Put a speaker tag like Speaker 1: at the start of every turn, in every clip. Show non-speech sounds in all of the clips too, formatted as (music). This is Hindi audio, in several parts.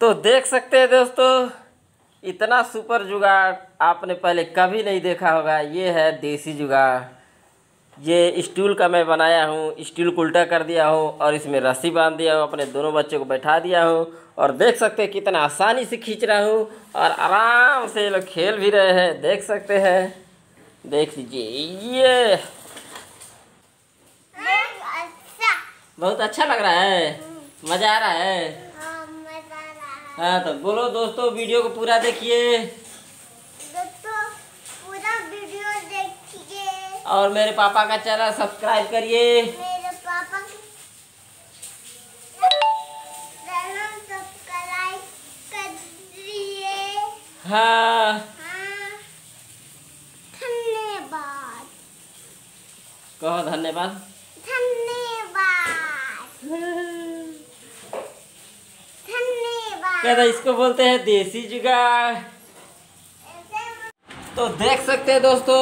Speaker 1: तो देख सकते हैं दोस्तों इतना सुपर जुगाड़ आपने पहले कभी नहीं देखा होगा। ये है देसी जुगाड़। ये स्टूल का मैं बनाया हूँ स्टूल को उल्टा कर दिया हूँ और इसमें रस्सी बाँध दिया हूँ अपने दोनों बच्चों को बैठा दिया हूँ और देख सकते हैं कितना आसानी से खींच रहा हूँ और आराम से ये लोग खेल भी रहे हैं। देख सकते हैं। देख लीजिए ये
Speaker 2: अच्छा।
Speaker 1: बहुत अच्छा लग रहा है। मज़ा आ रहा है।
Speaker 2: है
Speaker 1: तो बोलो दोस्तों वीडियो को पूरा देखिए।
Speaker 2: दोस्तों पूरा वीडियो देखिए।
Speaker 1: और मेरे पापा का चैनल सब्सक्राइब करिए।
Speaker 2: मेरे पापा चैनल सब्सक्राइब कर दिए
Speaker 1: हाँ।
Speaker 2: हाँ धन्यवाद।
Speaker 1: कहो धन्यवाद।
Speaker 2: धन्यवाद। (laughs)
Speaker 1: कहता इसको बोलते हैं देसी जुगाड़। तो देख सकते हैं दोस्तों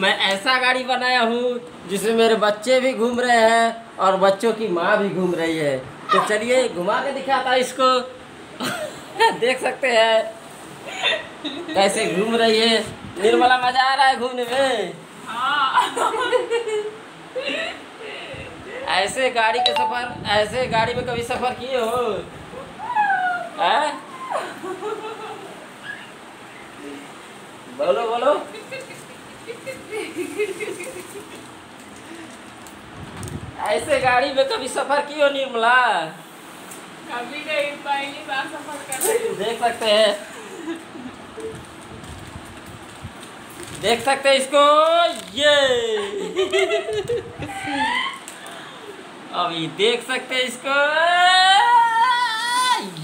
Speaker 1: मैं ऐसा गाड़ी बनाया हूँ जिसमें मेरे बच्चे भी घूम रहे हैं और बच्चों की माँ भी घूम रही है। तो चलिए घुमा के दिखाता इसको। (laughs) देख सकते हैं कैसे घूम रही है। निर्मला मज़ा आ रहा है घूमने में? ऐसे गाड़ी के सफ़र ऐसे गाड़ी में कभी सफ़र किए हो? हैं? बोलो बोलो। ऐसे गाड़ी में कभी सफ़र की हो निर्मला?
Speaker 3: कभी नहीं पहली बार सफ़र कर
Speaker 1: देख सकते हैं। देख सकते हैं इसको? ये। (laughs) अभी देख सकते हैं इसको?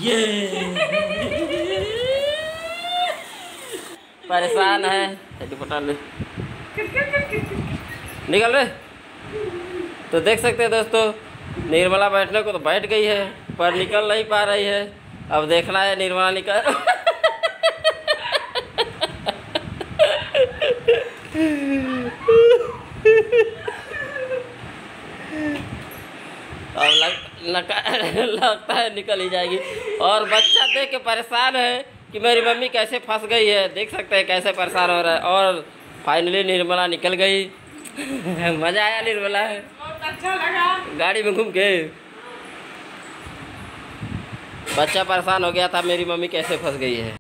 Speaker 1: ये परेशान है। ले निकल रहे तो देख सकते हैं दोस्तों, निर्मला बैठने को तो बैठ गई है, पर निकल नहीं पा रही है। अब देखना है निर्मला निकल। अब लग, लगा, लगता है निकल ही जाएगी। और बच्चा देख के परेशान है कि मेरी मम्मी कैसे फंस गई है। देख सकते हैं कैसे परेशान हो रहा है। और फाइनली निर्मला निकल गई। (laughs) मज़ा आया निर्मला।
Speaker 3: है अच्छा लगा।
Speaker 1: गाड़ी में घूम के। बच्चा परेशान हो गया था मेरी मम्मी कैसे फंस गई है।